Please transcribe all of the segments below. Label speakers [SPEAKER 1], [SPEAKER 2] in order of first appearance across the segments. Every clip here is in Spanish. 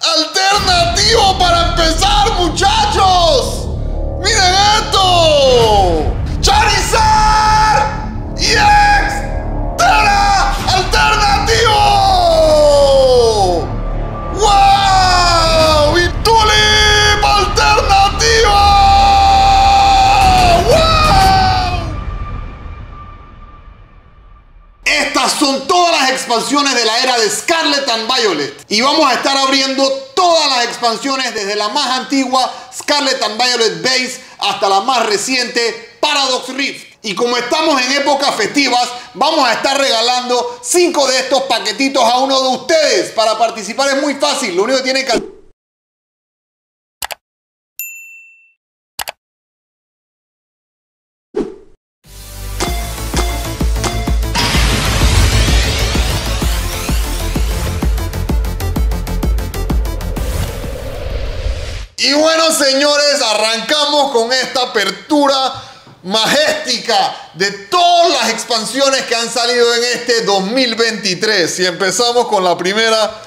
[SPEAKER 1] Alternativo para empezar, muchachos. Miren esto. Expansiones de la era de Scarlet and Violet. Y vamos a estar abriendo todas las expansiones desde la más antigua Scarlet and Violet Base hasta la más reciente Paradox Rift. Y como estamos en épocas festivas, vamos a estar regalando 5 de estos paquetitos a uno de ustedes. Para participar es muy fácil, lo único que tienen que Y bueno, señores, arrancamos con esta apertura majestica de todas las expansiones que han salido en este 2023. Y empezamos con la primera,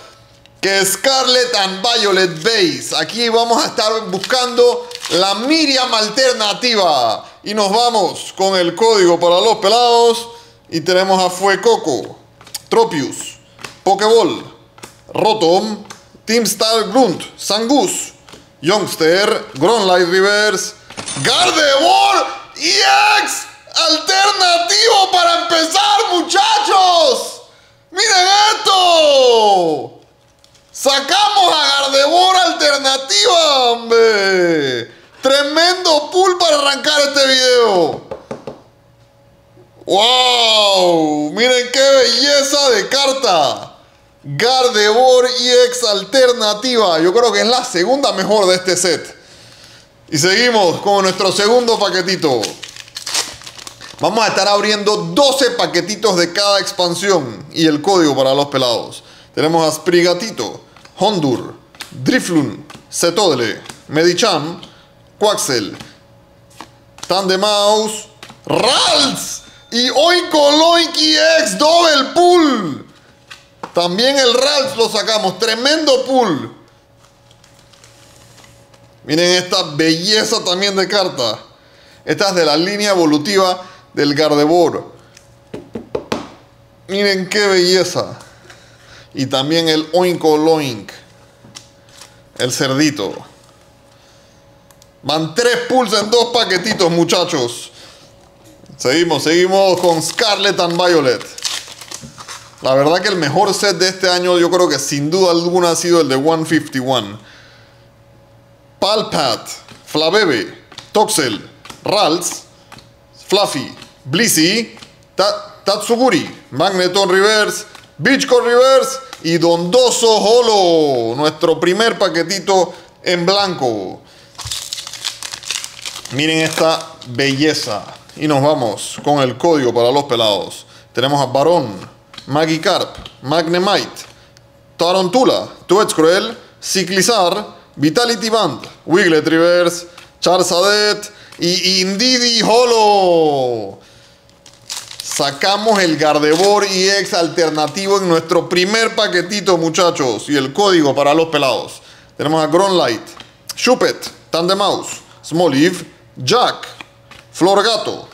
[SPEAKER 1] que es Scarlet and Violet Base. Aquí vamos a estar buscando la Miriam alternativa. Y nos vamos con el código para los pelados. Y tenemos a Fuecoco, Tropius, Pokéball, Rotom, Team Star Grunt, Sangus. Youngster, Light Reverse, Gardevoir y X alternativo para empezar, muchachos. Miren esto. Sacamos a Gardevoir alternativa, hombre. Tremendo pool para arrancar este video. ¡Wow! Miren qué belleza de carta. Gardevoir EX Alternativa. Yo creo que es la segunda mejor de este set. Y seguimos con nuestro segundo paquetito. Vamos a estar abriendo 12 paquetitos de cada expansión y el código para los pelados. Tenemos a Sprigatito, Hondur, Driflun, Cetodle, Medicham, Quaxel, Tandemaus, Rals y Oinkoloinki X Double Pool. También el Ralph lo sacamos. Tremendo pool. Miren esta belleza también de carta. Esta es de la línea evolutiva del Gardevoir. Miren qué belleza. Y también el Oinko Loink. El cerdito. Van tres pools en dos paquetitos, muchachos. Seguimos, seguimos con Scarlet and Violet. La verdad que el mejor set de este año yo creo que sin duda alguna ha sido el de 151. Palpat, Flavebe, Toxel, Rals, Fluffy, Blissey, Tatsuguri, Magneton Reverse, Beachcore Reverse y Dondoso Holo. Nuestro primer paquetito en blanco. Miren esta belleza. Y nos vamos con el código para los pelados. Tenemos a Barón, Magikarp, Magnemite, Tarantula, Cruel, Ciclizar, Vitality Band, Wiglet Reverse, Charzadet y Indidi Holo. Sacamos el Gardevoir EX alternativo en nuestro primer paquetito, muchachos. Y el código para los pelados. Tenemos a Gronlight, Chupet, Tandemaus, Smoliv, Jack, Florgato,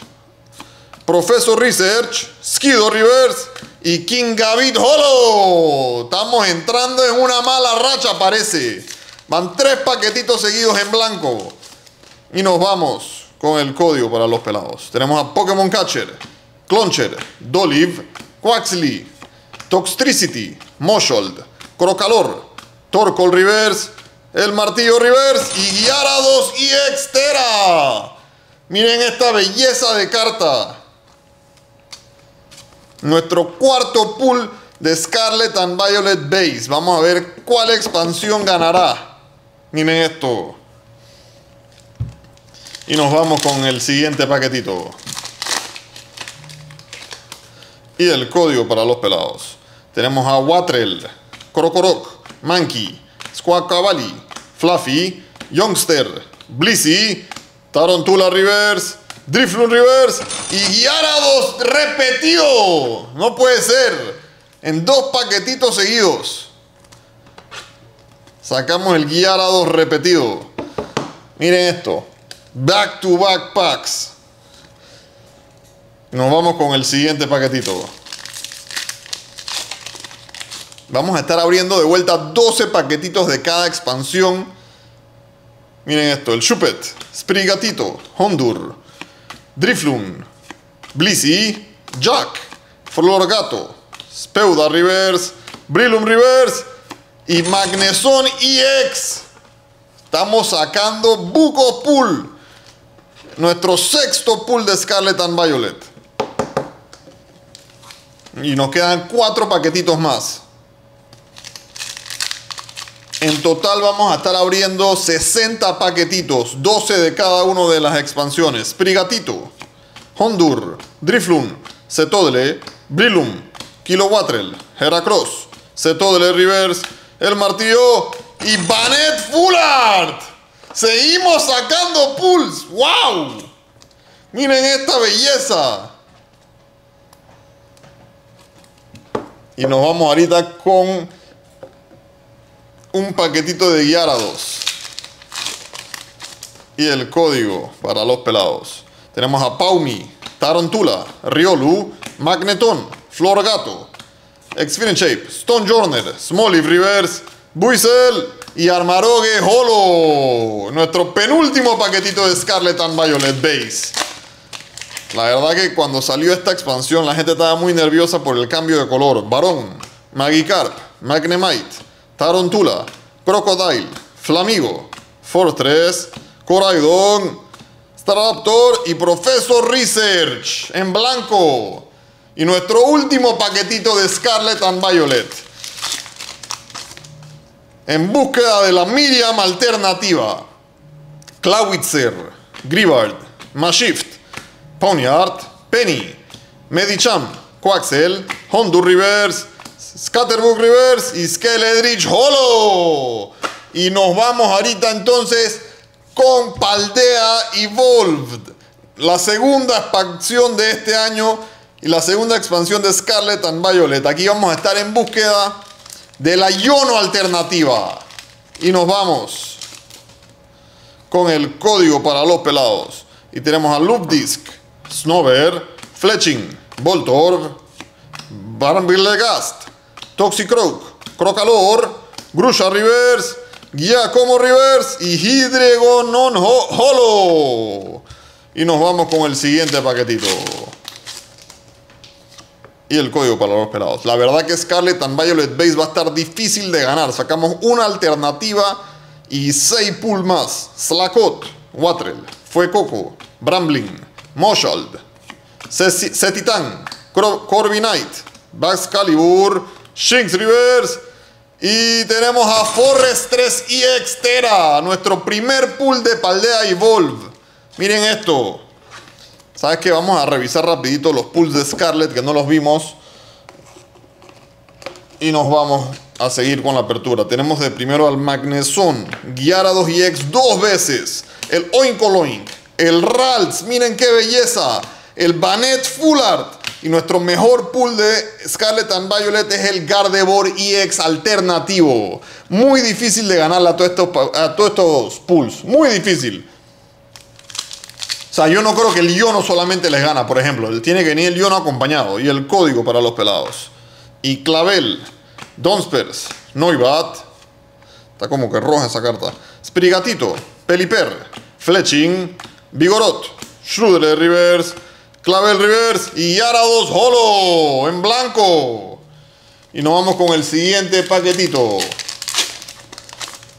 [SPEAKER 1] Professor Research, Skido Reverse y King Gavit Holo. Estamos entrando en una mala racha, parece. Van tres paquetitos seguidos en blanco. Y nos vamos con el código para los pelados. Tenemos a Pokémon Catcher, Cloncher, Dolive, Quaxley, Toxtricity, Moshold, Crocalor, Torkoal Reverse, El Martillo Reverse y Gyarados y Extera. Miren esta belleza de carta nuestro cuarto pool de Scarlet and Violet Base. Vamos a ver cuál expansión ganará. Miren esto. Y nos vamos con el siguiente paquetito. Y el código para los pelados. Tenemos a Watrel, Krokorok, Monkey, Squawkabali, Fluffy, Youngster, Blissey, Tarantula Reverse, Drifloon Reverse y Gyarados repetido. No puede ser. En dos paquetitos seguidos. Sacamos el Gyarados repetido. Miren esto. Back to back packs. Nos vamos con el siguiente paquetito. Vamos a estar abriendo de vuelta 12 paquetitos de cada expansión. Miren esto, el Chupet, Sprigatito, Hondur, Drifloon, Blissey, Jack, Florgato, Speuda Reverse, Brillum Reverse y Magneson EX. Estamos sacando Buco Pool. Nuestro sexto pool de Scarlet and Violet. Y nos quedan cuatro paquetitos más. En total vamos a estar abriendo 60 paquetitos, 12 de cada una de las expansiones. Prigatito, Hondur, Driflun, Cetodle, Brillum, Kilowattrel, Heracross, Cetodle Reverse, El Martillo y Banet Fullard. Seguimos sacando pulls. ¡Wow! Miren esta belleza. Y nos vamos ahorita con un paquetito de Gyarados. Y el código para los pelados. Tenemos a Paumi, Tarantula, Riolu, Magneton, Florgato, Xfinity Shape, Stone Journer, Small Reverse, Buizel y Armarogue Holo. Nuestro penúltimo paquetito de Scarlet and Violet Base. La verdad que cuando salió esta expansión la gente estaba muy nerviosa por el cambio de color. Barón, Magikarp, Magnemite, Tarantula, Crocodile, Flamigo, Fortress, Coraidon, Staraptor y Professor Research en blanco. Y nuestro último paquetito de Scarlet and Violet. En búsqueda de la Miriam alternativa. Clawitzer, Gribard, Mashift, Ponyard, Penny, Medicham, Quaxel, Hondur Reverse, Scatterbook Reverse y Skeledridge Hollow. Y nos vamos ahorita entonces con Paldea Evolved. La segunda expansión de este año y la segunda expansión de Scarlet and Violet. Aquí vamos a estar en búsqueda de la Yono alternativa. Y nos vamos con el código para los pelados. Y tenemos a Loop Disc, Snover, Fletching, Voltorb, Barnville-Legast, Toxicroak, Crocalor, Grusha Reverse, Giacomo Reverse y Hydreigon Holo. Y nos vamos con el siguiente paquetito. Y el código para los pelados. La verdad que Scarlet and Violet Base va a estar difícil de ganar. Sacamos una alternativa y 6 pull más. Slacot, Watrel, Fuecoco, Brambling, Moshald, Setitan, Corviknight, Baxcalibur, Shinx Reverse y tenemos a Forest 3 y Extera, nuestro primer pool de Paldea Evolve. Miren esto. ¿Sabes qué? Vamos a revisar rapidito los pools de Scarlet que no los vimos. Y nos vamos a seguir con la apertura. Tenemos de primero al Magneson, Gyarados EX dos veces. El Oinkoloink, el Ralts, miren qué belleza. El Banet Fullard. Y nuestro mejor pool de Scarlet and Violet es el Gardevoir EX alternativo. Muy difícil de ganarle a todos estos, a estos pools. Muy difícil. O sea, yo no creo que el Yono solamente les gana, por ejemplo. Tiene que venir el Yono acompañado. Y el código para los pelados. Y Clavel, Donspers, Noibat. Está como que roja esa carta. Sprigatito, Peliper, Fletching, Vigorot, Schroeder Reverse, Clavel Reverse y Yarados Holo en blanco. Y nos vamos con el siguiente paquetito.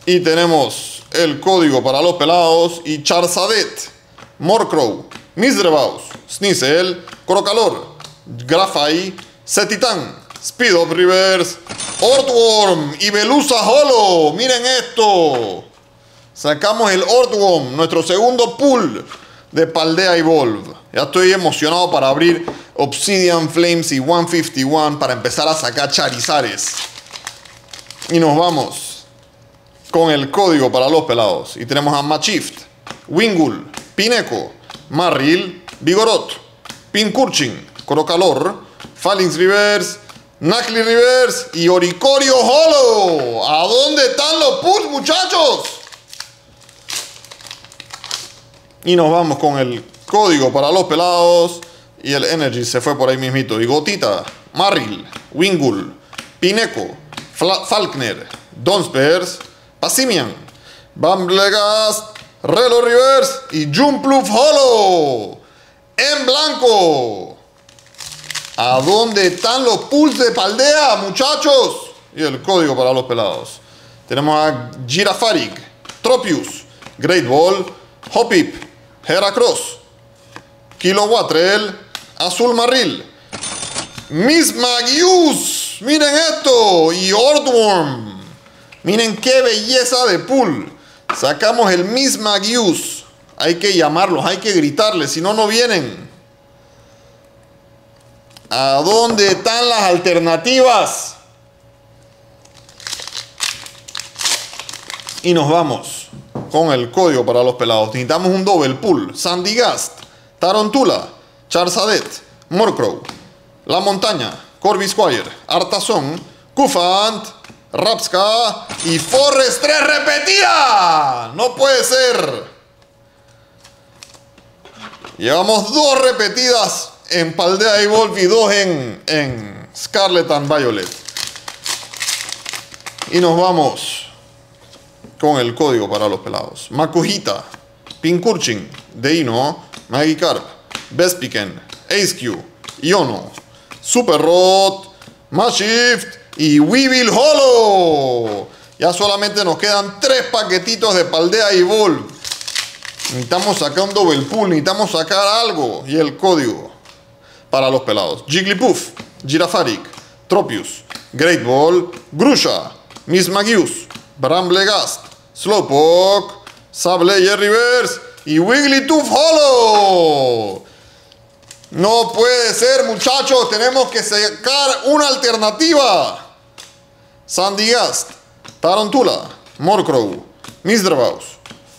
[SPEAKER 1] Y tenemos el código para los pelados y Charzadet, Morcrow, Misdrebaus, Sneasel, Crocalor, Grafai, Setitan, Speed Up Reverse, Ortworm y Belusa Holo. Miren esto. Sacamos el Ortworm, nuestro segundo pool de Paldea Evolve. Ya estoy emocionado para abrir Obsidian Flames y 151 para empezar a sacar Charizares. Y nos vamos con el código para los pelados. Y tenemos a Machift, Wingul, Pineco, Marril, Vigorot, Pincurchin, Crocalor, Phalanx Reverse, Knuckly Reverse y Oricorio Hollow. ¿A dónde están los pulls, muchachos? Y nos vamos con el código para los pelados. Y el Energy se fue por ahí mismito. Y Gotita, Marril, Wingul, Pineco, Falkner, Donspers, Passimian, Bamblegast, Relo Reverse y Jumpluf Hollow. En blanco. ¿A dónde están los pulls de Paldea, muchachos? Y el código para los pelados. Tenemos a Girafarig, Tropius, Great Ball, Hopip, Heracross, Kilowattrel, Azul Marril, Miss Magius. Miren esto. Y Ordworm. Miren qué belleza de pool. Sacamos el Miss Magius. Hay que llamarlos, hay que gritarles, si no, no vienen. ¿A dónde están las alternativas? Y nos vamos con el código para los pelados. Necesitamos un double pool. Sandy Gast, Tarontula, Charzadet, Morcrow, La Montaña, Corby Squire, Artazón, Kufant, Rapska y Forrest 3 repetida. No puede ser. Llevamos dos repetidas en Paldea y Wolf y dos en, en Scarlet and Violet. Y nos vamos con el código para los pelados. Makujita, Pinkurchin, Deino, Magikarp, Bespiken, AceQ, Iono, Super Rot, Mashift y Weevil Hollow. Ya solamente nos quedan tres paquetitos de Paldea y Wolf. Necesitamos sacar un double pool, necesitamos sacar algo. Y el código para los pelados. Jigglypuff, Girafarik, Tropius, Great Ball, Grusha, Miss Magius, Bramblegast, Slowpoke, Sablayer Reverse y Wigglytuff Hollow. No puede ser, muchachos. Tenemos que sacar una alternativa. Sandygast, Tarantula, Morcrow, Misdrabaus,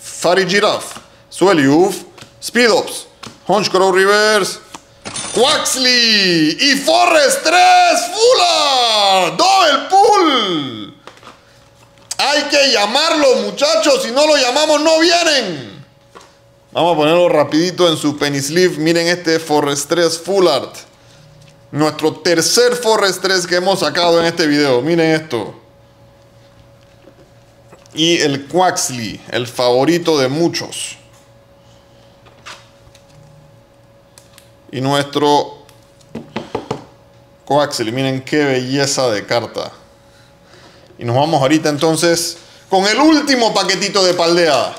[SPEAKER 1] Farigiraf, Swelliuf, Speedops, Honchcrow Reverse, Quaxley y Forrest 3 Fuller. Double Pool. Hay que llamarlo, muchachos. Si no lo llamamos, no vienen. Vamos a ponerlo rapidito en su penny sleeve. Miren este Forrest 3 Full Art. Nuestro tercer Forrest 3 que hemos sacado en este video. Miren esto. Y el Quaxley, el favorito de muchos. Y nuestro Coaxel, miren qué belleza de carta. Y nos vamos ahorita entonces con el último paquetito de paldea.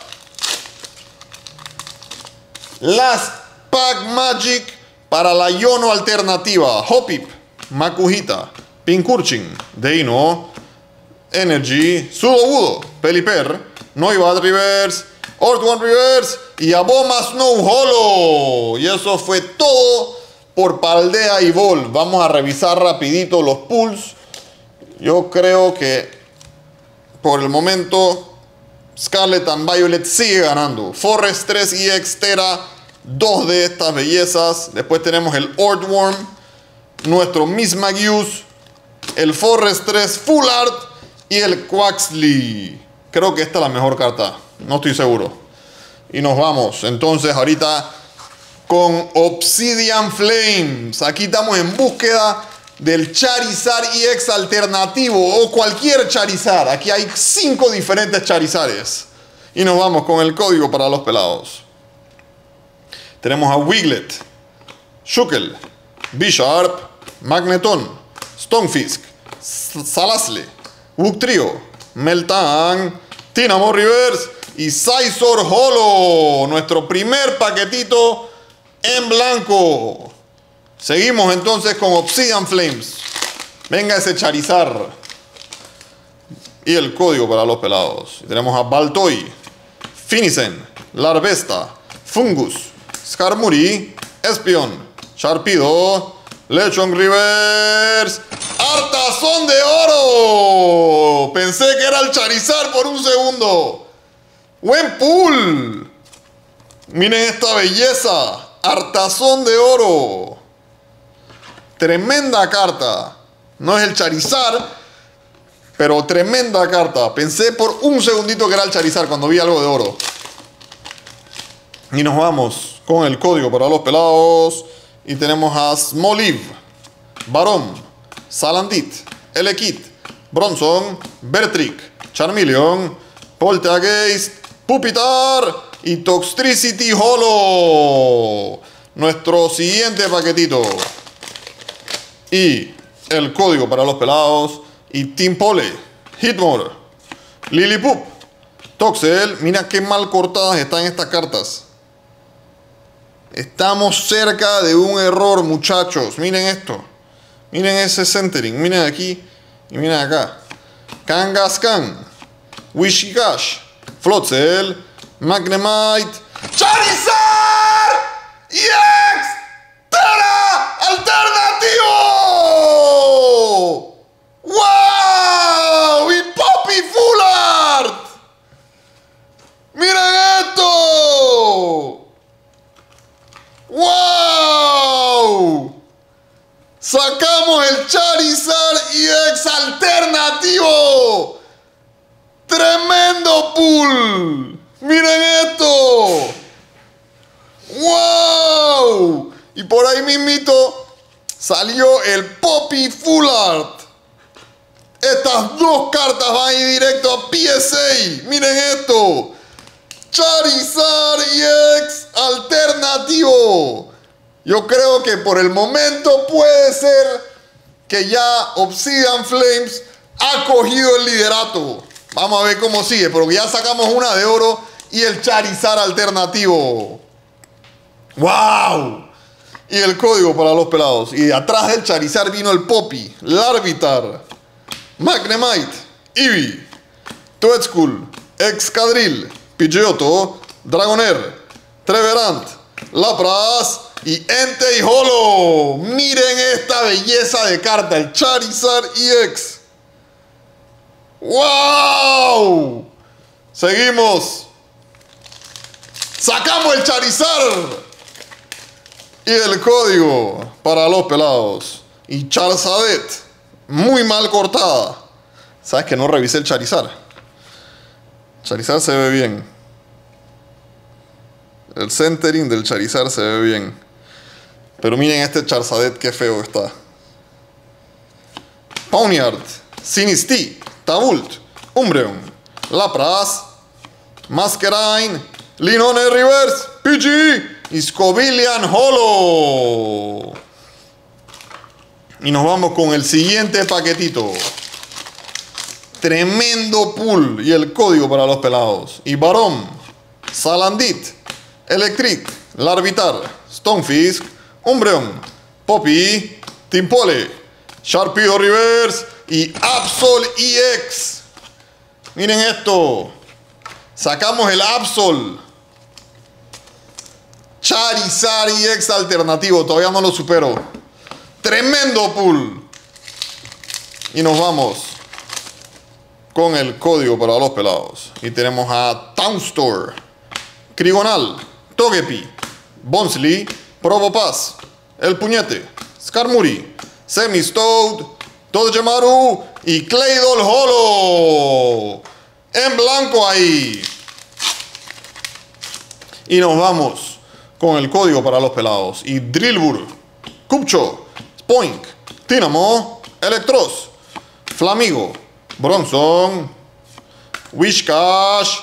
[SPEAKER 1] Las Pack Magic para la Yono alternativa. Hopip, Makujita, Pinkurchin, Deino, Energy, Sudo Peliper, Noivad Reverse, One Reverse y Aboma Snow Hollow. Y eso fue todo por Paldea y Vol. Vamos a revisar rapidito los pools. Yo creo que por el momento Scarlet and Violet sigue ganando. Forest 3 y Extera, dos de estas bellezas. Después tenemos el Ordworm, nuestro Miss Magius, el Forest 3 Full Art y el Quaxley. Creo que esta es la mejor carta. No estoy seguro. Y nos vamos. Entonces, ahorita con Obsidian Flames. Aquí estamos en búsqueda del Charizard EX alternativo o cualquier Charizard. Aquí hay cinco diferentes Charizares. Y nos vamos con el código para los pelados. Tenemos a Wiglet, Shukel, Bisharp, Magneton, Stonefisk, Salasle, Wuktrio, Meltan, Tinamo Reverse y Sizor Holo. Nuestro primer paquetito en blanco. Seguimos entonces con Obsidian Flames. Venga ese Charizard. Y el código para los pelados. Tenemos a Baltoy, Finisen, Larvesta, Fungus, Skarmory, Espion, Sharpido, Lechon Rivers, Artazón de Oro. Pensé que era el Charizard por un segundo. Buen pool. Miren esta belleza. Artazón de oro. Tremenda carta. No es el Charizard, pero tremenda carta. Pensé por un segundito que era el Charizard cuando vi algo de oro. Y nos vamos con el código para los pelados. Y tenemos a Smoliv, Barón, Salandit, Elekit, Bronson, Bertrick, Charmeleon, Poltergeist, Pupitar y Toxtricity Holo. Nuestro siguiente paquetito. Y el código para los pelados. Y Team Pole, Hitmore, Lillipup, Toxel. Mira qué mal cortadas están estas cartas. Estamos cerca de un error, muchachos. Miren esto. Miren ese centering. Miren aquí y miren acá. Kangaskhan, Wishigash, Floatzel, Magnemite, Charizard y Extra Alternativo. ¡Wow! Y Poppy Full Art. Miren esto. ¡Wow! Sacamos el Charizard EX alternativo. Tremendo pool. Miren esto. ¡Wow! Y por ahí mismito salió el Poppy Full Art. Estas dos cartas van ir directo a PSA. Miren esto. Charizard EX alternativo. Yo creo que por el momento puede ser que ya Obsidian Flames ha cogido el liderato. Vamos a ver cómo sigue, pero ya sacamos una de oro y el Charizard alternativo. ¡Wow! Y el código para los pelados. Y atrás del Charizard vino el Poppy, Larvitar, Magnemite, Eevee, Toedscool, Excadrill, Pidgeotto, Dragonair, Treverant, Lapras y Entei Holo. Miren esta belleza de carta, el Charizard EX. ¡Wow! Seguimos. Sacamos el Charizard. Y el código para los pelados. Y Charzadet. Muy mal cortada. ¿Sabes que no revisé el Charizard? Charizard se ve bien. El centering del Charizard se ve bien. Pero miren este Charzadet, qué feo está. Pawniard, Sinistí, Tabult, Umbreon, Lapras, Masquerain, Linone Reverse, PG y Scovillian Holo. Y nos vamos con el siguiente paquetito. Tremendo pool y el código para los pelados. Y Barón, Salandit, Electric, Larvitar, Stonefisk, Umbreon, Poppy, Timpole, Sharpio Reverse y Absol EX. Miren esto. Sacamos el Absol. Charizard EX alternativo. Todavía no lo supero. Tremendo pool. Y nos vamos con el código para los pelados. Y tenemos a Town Store, Crigonal, Togepi, Bonsley, Probopass, El Puñete, Skarmory, Semistoad, Todgemaru y Claydol Holo. En blanco ahí. Y nos vamos con el código para los pelados. Y Drillbur, Cupcho, Spoink, Tynamo, Electros, Flamigo, Bronson, Wishcash,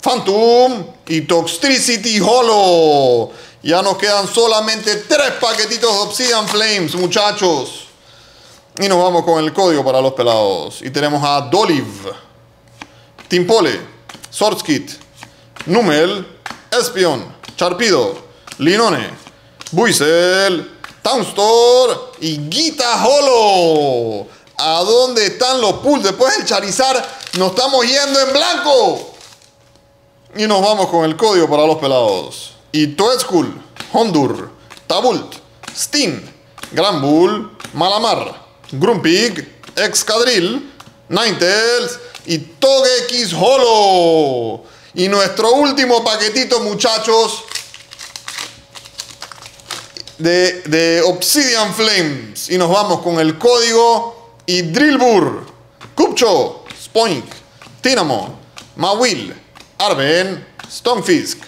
[SPEAKER 1] Phantom y Toxtricity Holo. Ya nos quedan solamente tres paquetitos de Obsidian Flames, muchachos. Y nos vamos con el código para los pelados. Y tenemos a Dolive, Timpole, Swordskit, Numel, Espion, Charpido, Linone, Buisel, Townstor y Guita Holo. ¿A dónde están los pools? Después del Charizard nos estamos yendo en blanco. Y nos vamos con el código para los pelados. Y Toedscool, Hondur, Tabult, Steen, Granbull, Malamar, Grumpig, Excadrill, Ninetales y Togekiss Holo. Y nuestro último paquetito, muchachos, de, de Obsidian Flames. Y nos vamos con el código y Drillbur, Kupcho, Spoink, Tinamo, Mawil, Arben, Stonefisk,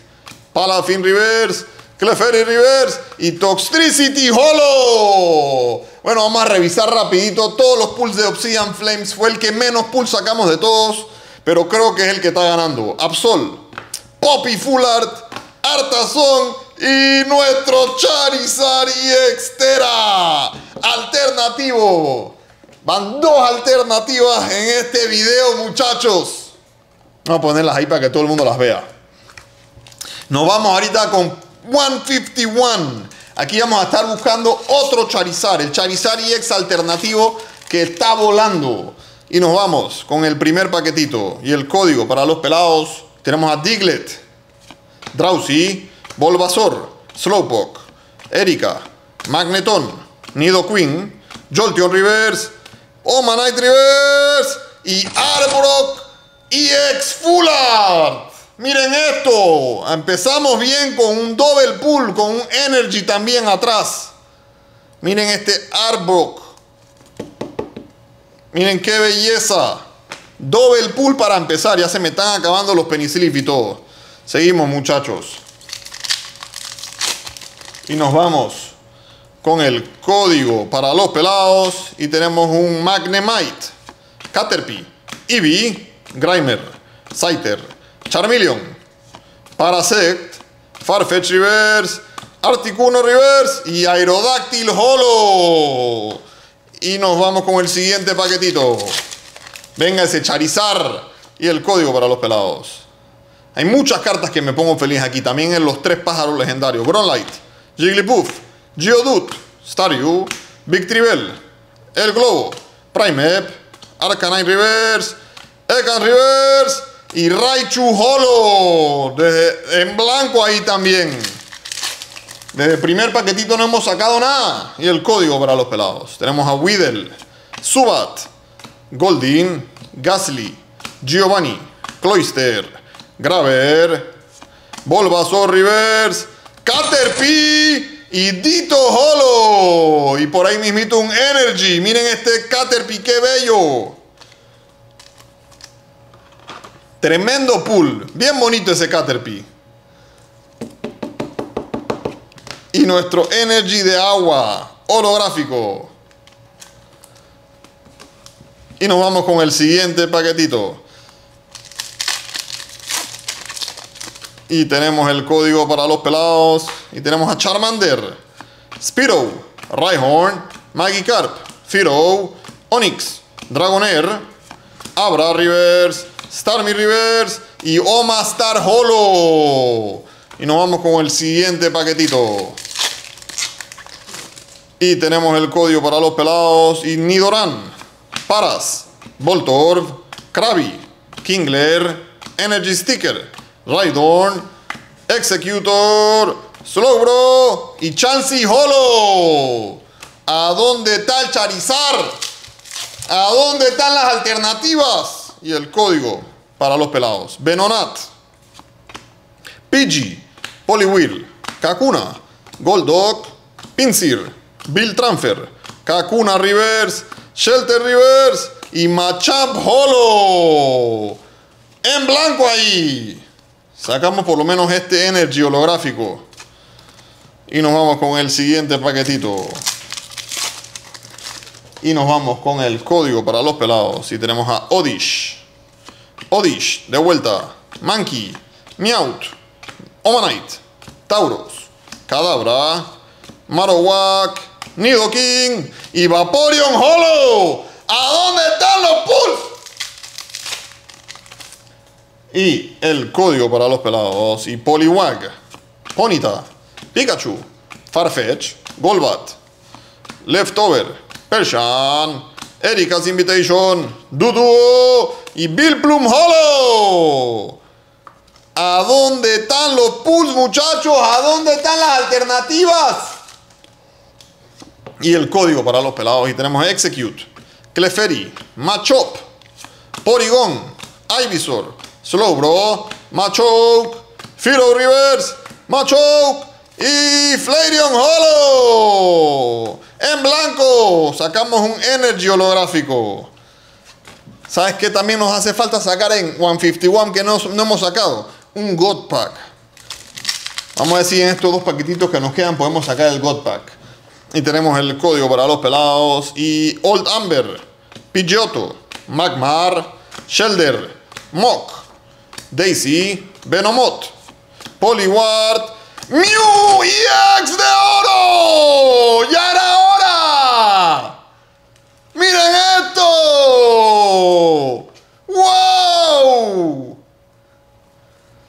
[SPEAKER 1] Palafin Reverse, Clefairy Reverse y Toxtricity Hollow. Bueno, vamos a revisar rapidito todos los pulls de Obsidian Flames. Fue el que menos pulls sacamos de todos, pero creo que es el que está ganando. Absol, Poppy Full Art, Artazón y nuestro Charizard y Extera. Alternativo. Van dos alternativas en este video, muchachos. Vamos a ponerlas ahí para que todo el mundo las vea. Nos vamos ahorita con 151. Aquí vamos a estar buscando otro Charizard, el Charizard EX alternativo que está volando. Y nos vamos con el primer paquetito y el código para los pelados. Tenemos a Diglett, Drowsy, Bulbasaur, Slowpoke, Erika, Magneton, Nidoqueen, Jolteon Reverse, Omanite Reverse y Arbrock EX Full Art. Miren esto. Empezamos bien con un double pull, con un energy también atrás. Miren este Arbok. Miren qué belleza. Double pull para empezar. Ya se me están acabando los penicillin y todo. Seguimos muchachos. Y nos vamos con el código para los pelados. Y tenemos un Magnemite, Caterpie, Eevee, Grimer, Scyther, Charmeleon, Parasect, Farfetch Reverse, Articuno Reverse y Aerodactyl Holo. Y nos vamos con el siguiente paquetito. Venga ese Charizard y el código para los pelados. Hay muchas cartas que me pongo feliz aquí. También en los tres pájaros legendarios. Gronlight, Jigglypuff, Geodude, Staryu, Victreebel, El Globo, Primeape, Arcanine Reverse, Ekan Reverse y Raichu Holo. Desde, en blanco ahí también. Desde el primer paquetito no hemos sacado nada. Y el código para los pelados. Tenemos a Weedle, Subat, Goldin, Gasly, Giovanni, Cloyster, Graver, Bulbasaur Reverse, Caterpie y Dito Holo. Y por ahí mismito un Energy. Miren este Caterpie, qué bello. Tremendo pool. Bien bonito ese Caterpie. Y nuestro Energy de agua. Holográfico. Y nos vamos con el siguiente paquetito. Y tenemos el código para los pelados. Y tenemos a Charmander, Spiro, Rhyhorn, Magikarp, Firo, Onix, Dragonair, Abra Rivers, Starmie Reverse y Oma Star Holo. Y nos vamos con el siguiente paquetito. Y tenemos el código para los pelados y Nidoran, Paras, Voltorb, Krabby, Kingler, Energy Sticker, Raidorn, Executor, Slowbro y Chansey Holo. ¿A dónde está el Charizard? ¿A dónde están las alternativas? y el código para los pelados. Benonat, Pidgey, Poliwheel, Kakuna, Goldog, Pinsir, Bill Transfer, Kakuna Reverse, Shelter Reverse y Machamp Holo. En blanco ahí. Sacamos por lo menos este Energy holográfico. Y nos vamos con el siguiente paquetito. Y nos vamos con el código para los pelados. Y tenemos a Odish. Odish, de vuelta. Monkey. Meowth. Omanite. Tauros. Cadabra. Marowak. Nidoking. Y Vaporeon Hollow. ¿A dónde están los pulls? Y el código para los pelados. Y Poliwag. Ponita. Pikachu. Farfetch. Golbat. Leftover. Pershan, Erika's Invitation, Dudu y Bill Plum Hollow. ¿A dónde están los pools, muchachos? ¿A dónde están las alternativas? Y el código para los pelados. Y tenemos Execute, Clefairy, Machop, Porygon, Ivysaur, Slowbro, Machoke, Firo Reverse, Machoke y Flareon Hollow. En blanco sacamos un Energy holográfico. ¿Sabes qué también nos hace falta sacar en 151 que no, no hemos sacado? Un God Pack. Vamos a decir en estos dos paquetitos que nos quedan podemos sacar el God Pack. Y tenemos el código para los pelados y Old Amber, Pidgeotto, Magmar, Shelder, Mock, Daisy, Venomot, Poliward, Mew y X de oro. ¡Ya era hora! ¡Miren esto! ¡Wow!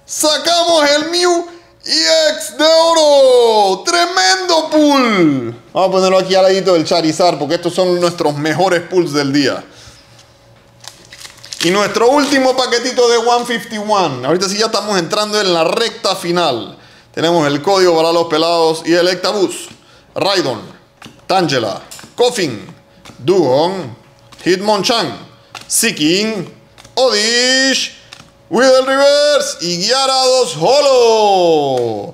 [SPEAKER 1] Sacamos el Mew EX de oro. Tremendo pool. Vamos a ponerlo aquí al ladito del Charizard porque estos son nuestros mejores pools del día. Y nuestro último paquetito de 151. Ahorita sí ya estamos entrando en la recta final. Tenemos el código para los pelados y el Ectabus. Raidon, Tangela, Coffin, Dugon, Hitmonchan, Seeking, Odish, Wheel Reverse y Gyarados Holo.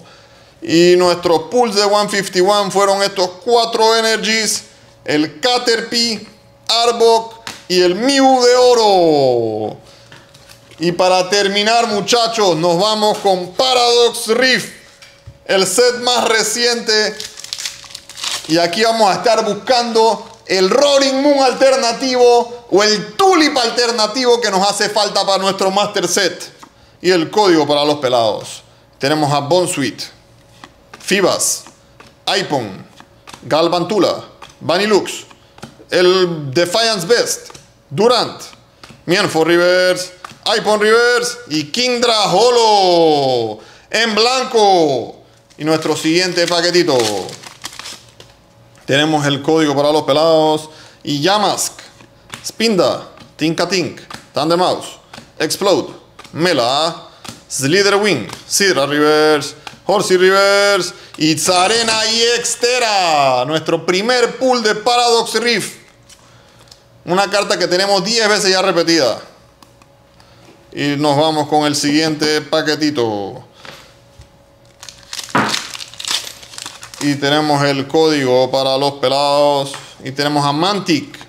[SPEAKER 1] Y nuestros pools de 151 fueron estos cuatro energies: el Caterpie, Arbok y el Mew de oro. Y para terminar, muchachos, nos vamos con Paradox Rift, el set más reciente. Y aquí vamos a estar buscando el Roaring Moon alternativo o el Tulip alternativo que nos hace falta para nuestro Master Set. Y el código para los pelados. Tenemos a Bonsuit, Fibas, Ipon, Galvantula, Vanilux, el Defiance Best, Durant, Mienfo Rivers, Ipon Rivers y Kingdra Holo en blanco. Y nuestro siguiente paquetito. Tenemos el código para los pelados y Yamask, Spinda, Tinkatink, Mouse, Explode, Mela, Slitherwing, Sidra Rivers, Horsey Rivers y Zarena y Extera. Nuestro primer pool de Paradox Rift. Una carta que tenemos 10 veces ya repetida. Y nos vamos con el siguiente paquetito. Y tenemos el código para los pelados. Y tenemos a Mantic,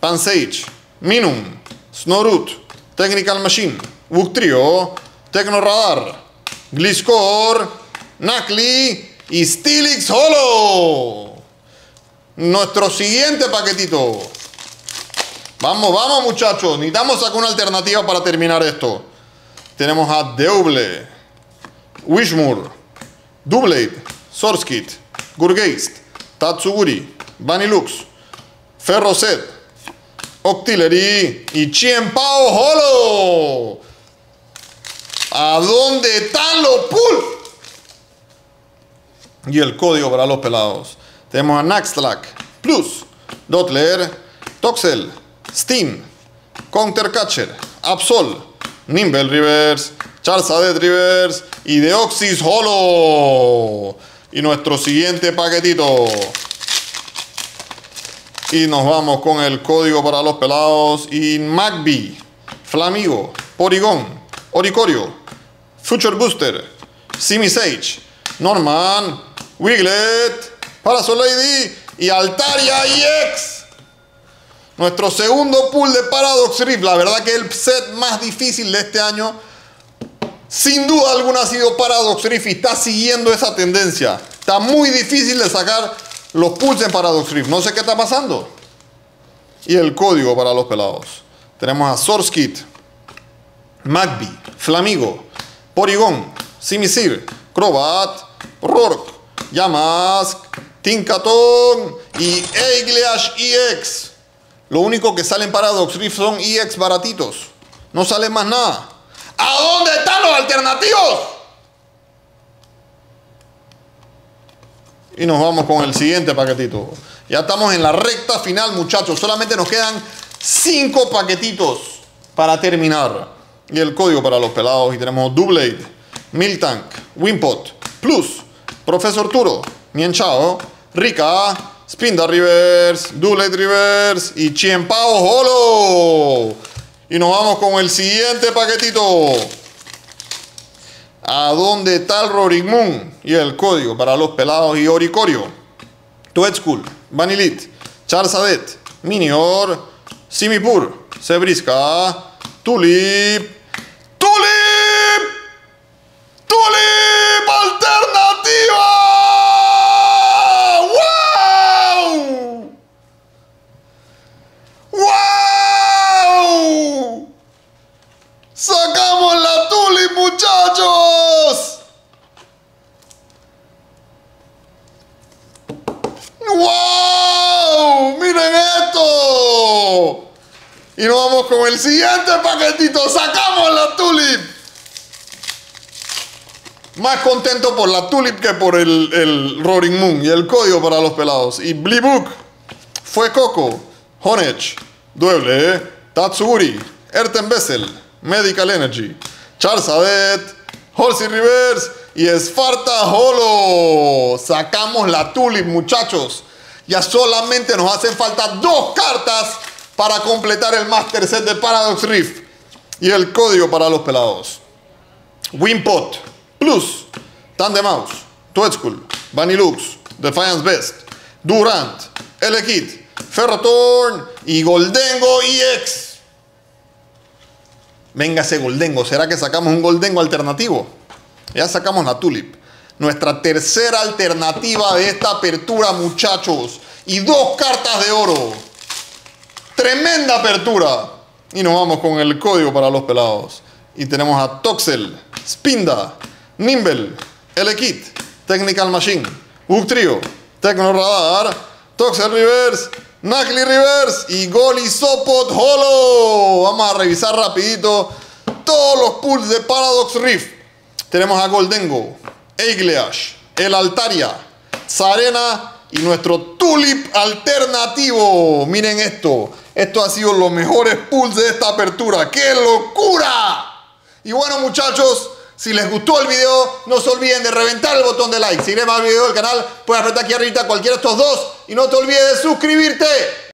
[SPEAKER 1] Pansage, Minum, Snorut, Technical Machine, Wuktrio, Tecnoradar, Gliscor, Nakli y Stilix Holo. Nuestro siguiente paquetito. Vamos, vamos muchachos. Necesitamos sacar una alternativa para terminar esto. Tenemos a Deuble, Wishmur, Doublade, Sorskit, Gurgeist, Tatsuguri, Vanilux, Ferroset, Octillery y Chiempao Holo. ¿A dónde están los pools? Y el código para los pelados. Tenemos a Naxlack, Plus, Dotler, Toxel, Steam, Countercatcher, Absol, Nimble Reverse, Charzadet Reverse y Deoxys Holo. Y nuestro siguiente paquetito. Y nos vamos con el código para los pelados. Y Magby, Flamigo, Porygon, Oricorio, Future Booster, Simisage, Norman, Wiglet, Parasol Lady y Altaria EX. Nuestro segundo pool de Paradox Rift. La verdad que el set más difícil de este año sin duda alguna ha sido Paradox Rift y está siguiendo esa tendencia. Está muy difícil de sacar los pulls en Paradox Rift. No sé qué está pasando. Y el código para los pelados. Tenemos a Source Kit, Magby, Flamigo, Porygon, Simisir, Crobat, Rourke, Yamask, Tinkaton y Eigleash EX. Lo único que sale en Paradox Rift son EX baratitos. No sale más nada. ¿A dónde están los alternativos? Y nos vamos con el siguiente paquetito. Ya estamos en la recta final, muchachos. Solamente nos quedan cinco paquetitos para terminar. Y el código para los pelados. Y tenemos Doublade, Miltank, Wimpot, Plus, Profesor Turo, Mienchao, Rika, Spinda Reverse, Doublade Reverse y Chiempao Holo. Y nos vamos con el siguiente paquetito. ¿A dónde está el Moon? Y el código para los pelados y Oricorio. Tuet School, Vanilit, Charzadet, Minior, Simipur, Sebrisca, Tulip, Tulip Alternativa. ¡Wow! ¡Wow! ¡Sacamos la Tulip, muchachos! ¡Wow! ¡Miren esto! Y nos vamos con el siguiente paquetito. ¡Sacamos la Tulip! Más contento por la Tulip que por el, el Roaring Moon y el código para los pelados. Y Book Fue Coco, Honech, Dueble. Tatsuguri, Erten Bessel, Medical Energy, Charzadet, Halsey Reverse y Esfarta Holo. Sacamos la Tulip, muchachos. Ya solamente nos hacen falta dos cartas para completar el Master Set de Paradox Rift. Y el código para los pelados. Wimpot, Plus, Tandem Mouse, School, Vanilux, Defiance Best, Durant, Elekit, Ferrotorn y Goldengo EX. Véngase Goldengo, ¿será que sacamos un Goldengo alternativo? Ya sacamos la Tulip. Nuestra tercera alternativa de esta apertura, muchachos. Y dos cartas de oro. Tremenda apertura. Y nos vamos con el código para los pelados. Y tenemos a Toxel, Spinda, Nimble, Elekit, Technical Machine, Hook Trio, Tecno Radar, Toxel Reverse, Knuckly Reverse y Goli Sopot Holo. Vamos a revisar rapidito todos los pools de Paradox Rift. Tenemos a Goldengo, Eigleash, El Altaria, Sarena y nuestro Tulip alternativo. Miren esto. Esto ha sido los mejores pools de esta apertura. ¡Qué locura! Y bueno muchachos, si les gustó el video, no se olviden de reventar el botón de like. Si quieres más videos del canal, puedes apretar aquí arriba cualquiera de estos dos. Y no te olvides de suscribirte.